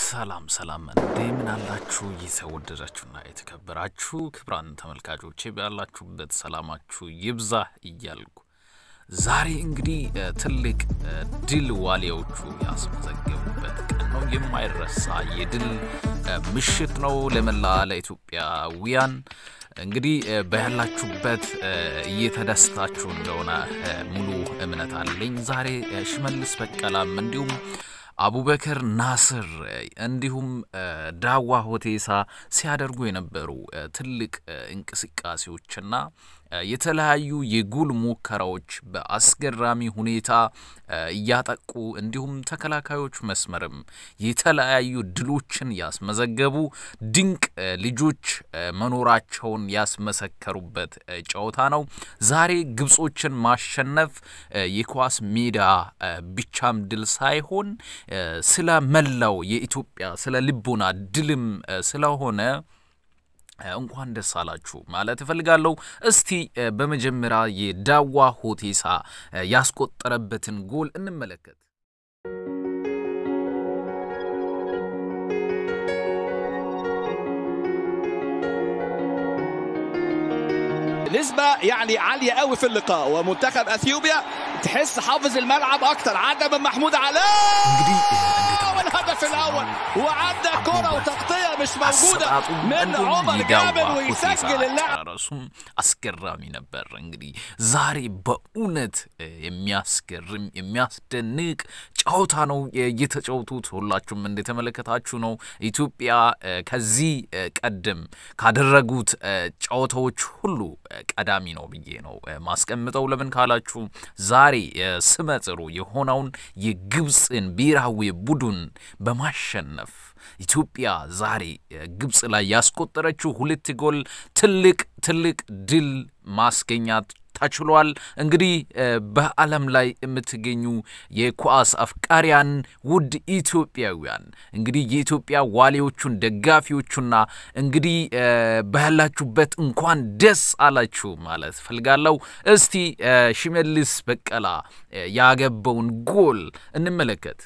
ሰላም ሰላም እንደምን አላችሁ? የተወደዳችሁና የተከበራችሁ ክብራን ተመልካቾቼ ባላችሁበት ሰላማችሁ ይብዛ እያልኩ ዛሬ እንግዲህ ትልቅ ድል ዋሊያዎቹ ያስመዘገቡበት ቀን ነው። የማይረሳ የድል ምሽት ነው ለመላ ለኢትዮጵያውያን። እንግዲህ በያላችሁበት እየተደስታችሁ እንደሆነ ሙሉ እምነት አለኝ። ዛሬ ሽመልስ በቀላም እንዲሁም አቡበከር ናስር እንዲሁም ዳዋ ሆቴሳ ሲያደርጉ የነበሩ ትልቅ እንቅስቃሴዎችና የተለያዩ የጎል ሙከራዎች በአስገራሚ ሁኔታ እያጠቁ እንዲሁም ተከላካዮች መስመርም የተለያዩ ድሎችን ያስመዘገቡ ድንቅ ልጆች መኖራቸውን ያስመሰከሩበት ጨዋታ ነው። ዛሬ ግብጾችን ማሸነፍ የኳስ ሜዳ ብቻም ድል ሳይሆን ስለ መላው የኢትዮጵያ ስለ ልቦና ድልም ስለሆነ እንኳን ደስ አላችሁ ማለት እፈልጋለሁ። እስቲ በመጀመሪያ የዳዋ ሆቴሳ ያስቆጠረበትን ጎል እንመለከት። نسبة يعني عالية قوي في اللقاء ومنتخب اثيوبيا تحس حافظ الملعب اكتر عدى من محمود علاء والهدف الاول وعدى كرة وتغطية مش موجودة من عمر جابر ويسجل اللاعب ራሱም አስገራሚ ነበር። እንግዲህ ዛሬ በእውነት የሚያስገርም የሚያስደንቅ ጨዋታ ነው እየተጫወቱት። ሁላችሁም እንደተመለከታችሁ ነው። ኢትዮጵያ ከዚህ ቀደም ካደረጉት ጨዋታዎች ሁሉ ቀዳሚ ነው ብዬ ነው ማስቀምጠው። ለምን ካላችሁ ዛሬ ስመ ጥሩ የሆነውን የግብፅን ብሔራዊ ቡድን በማሸነፍ ኢትዮጵያ ዛሬ ግብፅ ላይ ያስቆጠረችው ሁለት ጎል ትልቅ ትልቅ ድል ማስገኛት ተችሏል። እንግዲህ በዓለም ላይ የምትገኙ የኳስ አፍቃሪያን ውድ ኢትዮጵያውያን እንግዲህ የኢትዮጵያ ዋሊዎቹን ደጋፊዎቹና እንግዲህ ባላችሁበት እንኳን ደስ አላችሁ ማለት ፈልጋለሁ። እስቲ ሽመልስ በቀላ ያገባውን ጎል እንመለከት።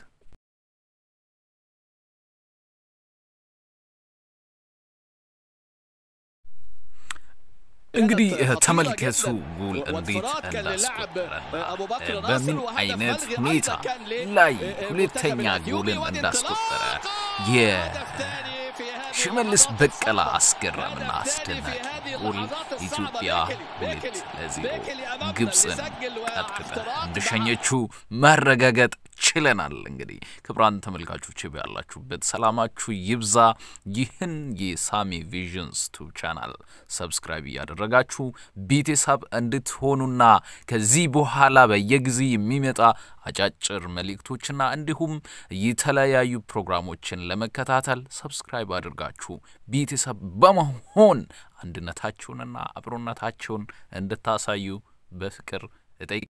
እንግዲህ ተመልከቱ ጎል እንዴት እንዳስቆጠረና በምን አይነት ሁኔታ ላይ ሁለተኛ ጎልን እንዳስቆጠረ? የሽመልስ በቀላ አስገራምና አስደናቂ ጎል ኢትዮጵያ ሁለት ለዜሮ ግብፅን ቀጥቅጣ እንደሸኘችው ማረጋገጥ ችለናል። እንግዲህ ክቡራን ተመልካቾች ያላችሁበት ሰላማችሁ ይብዛ። ይህን የሳሚ ቪዥንስ ቱብ ቻናል subscribe እያደረጋችሁ ቤተሰብ እንድትሆኑና ከዚህ በኋላ በየጊዜ የሚመጣ አጫጭር መልእክቶችና እንዲሁም የተለያዩ ፕሮግራሞችን ለመከታተል subscribe አድርጋችሁ ቤተሰብ በመሆን አንድነታችሁንና አብሮነታችሁን እንድታሳዩ በፍቅር እጠይቅ